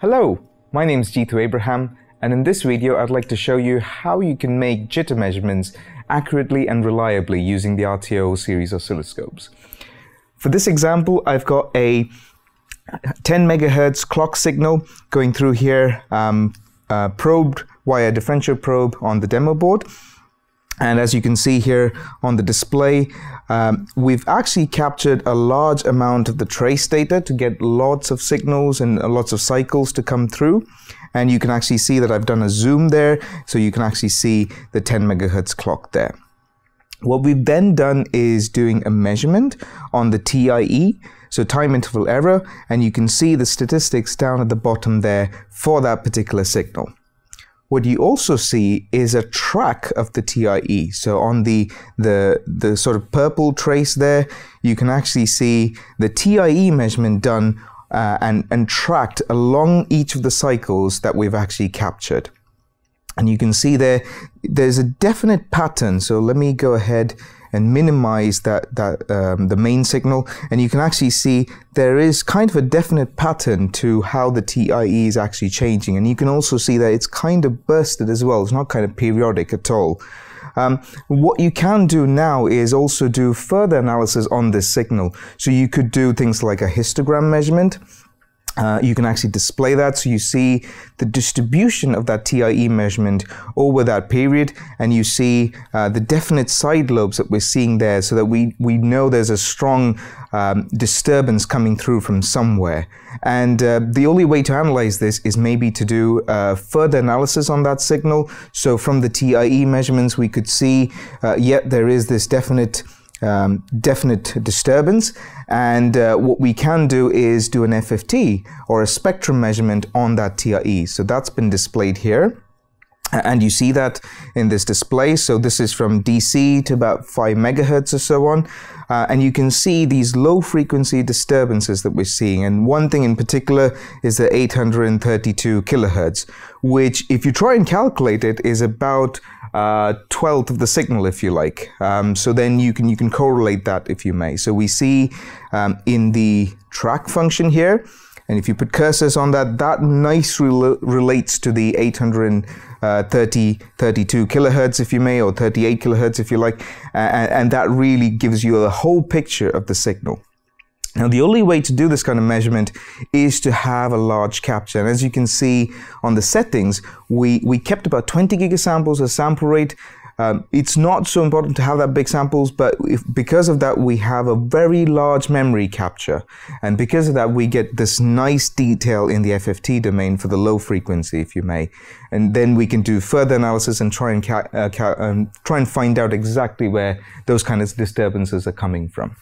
Hello, my name is Jeetu Abraham, and in this video I'd like to show you how you can make jitter measurements accurately and reliably using the RTO series oscilloscopes. For this example, I've got a 10 megahertz clock signal going through here, um, uh, probed via differential probe on the demo board. And as you can see here on the display, um, we've actually captured a large amount of the trace data to get lots of signals and lots of cycles to come through. And you can actually see that I've done a zoom there, so you can actually see the 10 megahertz clock there. What we've then done is doing a measurement on the TIE, so time interval error, and you can see the statistics down at the bottom there for that particular signal. What you also see is a track of the TIE. So on the, the, the sort of purple trace there, you can actually see the TIE measurement done uh, and, and tracked along each of the cycles that we've actually captured. And you can see there, there's a definite pattern. So let me go ahead and minimize that, that um, the main signal. And you can actually see there is kind of a definite pattern to how the TIE is actually changing. And you can also see that it's kind of bursted as well. It's not kind of periodic at all. Um, what you can do now is also do further analysis on this signal. So you could do things like a histogram measurement. Uh, you can actually display that so you see the distribution of that TIE measurement over that period and you see uh, the definite side lobes that we're seeing there so that we, we know there's a strong um, disturbance coming through from somewhere. And uh, the only way to analyze this is maybe to do uh, further analysis on that signal. So from the TIE measurements, we could see, uh, yet there is this definite um, definite disturbance. And uh, what we can do is do an FFT or a spectrum measurement on that TIE. So that's been displayed here. And you see that in this display. So this is from DC to about 5 megahertz or so on. Uh, and you can see these low frequency disturbances that we're seeing. And one thing in particular is the 832 kilohertz, which if you try and calculate it is about uh, twelfth of the signal, if you like. Um, so then you can you can correlate that if you may. So we see um, in the track function here, and if you put cursors on that, that nicely relates to the 830, 32 kilohertz, if you may, or 38 kilohertz, if you like, and, and that really gives you a whole picture of the signal. Now, the only way to do this kind of measurement is to have a large capture. And as you can see on the settings, we, we kept about 20 gigasamples as sample rate. Um, it's not so important to have that big samples, but if, because of that, we have a very large memory capture. And because of that, we get this nice detail in the FFT domain for the low frequency, if you may. And then we can do further analysis and try and, uh, um, try and find out exactly where those kind of disturbances are coming from.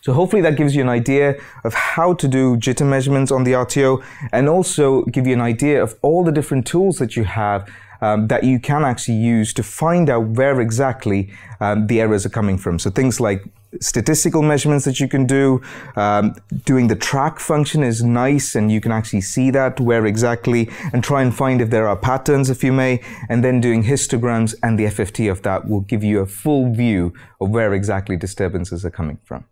So hopefully that gives you an idea of how to do jitter measurements on the RTO and also give you an idea of all the different tools that you have um, that you can actually use to find out where exactly um, the errors are coming from. So things like statistical measurements that you can do. Um, doing the track function is nice and you can actually see that where exactly and try and find if there are patterns if you may. And then doing histograms and the FFT of that will give you a full view of where exactly disturbances are coming from.